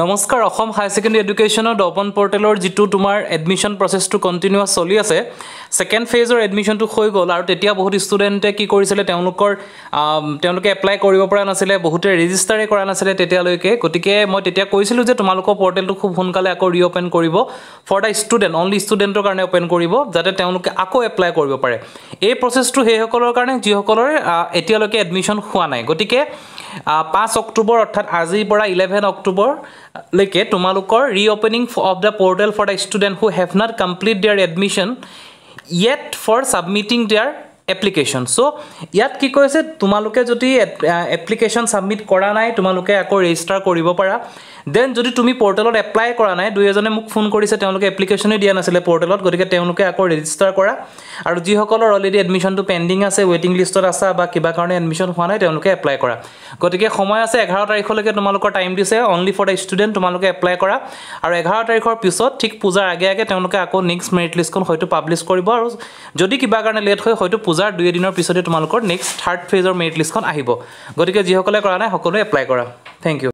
নমস্কাৰ Assam higher secondary এডুকেশ্যনৰ open পৰ্টেলৰ যিটো তোমাৰ এডমিশ্যন প্ৰচেছটো কণ্টিনিউৱাছ চলি আছে ছেকেণ্ড ফেজৰ এডমিশ্যনটো হৈ গ'ল আৰু তেতিয়া বহুত ষ্টুডেণ্টে কি কৰিছিলে তেওঁলোকৰ তেওঁলোকে এপ্লাই কৰিব পৰা নাছিলে বহুতে ৰেজিষ্টাৰে কৰা নাছিলে তেতিয়ালৈকে। গতিকে মই তেতিয়া কৈছিলোঁ যে তোমালোকৰ পৰ্টেলটো খুব সোনকালে আকৌ ৰিঅ'পেন কৰিব ফৰ দ্য ষ্টুডেণ্ট অনলি ষ্টুডেণ্টৰ কাৰণে অ'পেন কৰিব যাতে তেওঁলোকে আকৌ এপ্লাই কৰিব পাৰে। এই প্ৰচেছটো সেইসকলৰ কাৰণে যিসকলৰ এতিয়ালৈকে এডমিশ্যন হোৱা নাই। গতিকে পাঁচ অক্টোবৰ অৰ্থাৎ আজিৰ পৰা ইলেভেন অক্টোবৰলৈকে তোমালোকৰ reopening of the portal for the student who have not complete their admission yet for submitting their application চ' ইয়াত কি কৈছে? তোমালোকে যদি এপ্লিকেশ্যন ছাবমিট কৰা নাই তোমালোকে আকৌ ৰেজিষ্টাৰ কৰিব পাৰা। দেন যদি তুমি পৰ্টেলত এপ্লাই কৰা নাই দুই এজনে মোক ফোন কৰিছে তেওঁলোকে এপ্লিকেশ্যনেই দিয়া নাছিলে পৰ্টেলত গতিকে তেওঁলোকে আকৌ ৰেজিষ্টাৰ কৰা। আৰু যিসকলৰ অলৰেডি এডমিশ্যনটো পেণ্ডিং আছে ৱেইটিং লিষ্টত আছা বা কিবা কাৰণে এডমিশ্যন হোৱা নাই তেওঁলোকে এপ্লাই কৰা। গতিকে সময় আছে এঘাৰ তাৰিখলৈকে তোমালোকৰ টাইম দিছে অনলি ফৰ দ্য ষ্টুডেণ্ট তোমালোকে এপ্লাই কৰা। আৰু এঘাৰ তাৰিখৰ পিছত ঠিক পূজাৰ আগে আগে তেওঁলোকে আকৌ নেক্সট মেৰিট লিষ্টখন হয়তো পাব্লিছ কৰিব। আৰু যদি কিবা কাৰণে লেট হয় হয়তো পূজাৰ দুই এদিনৰ পিছতে তোমালোকৰ নেক্সট থাৰ্ড ফেজৰ মেৰিট লিষ্টখন আহিব। গতিকে যিসকলে কৰা নাই সকলোৱে এপ্লাই কৰা। Thank U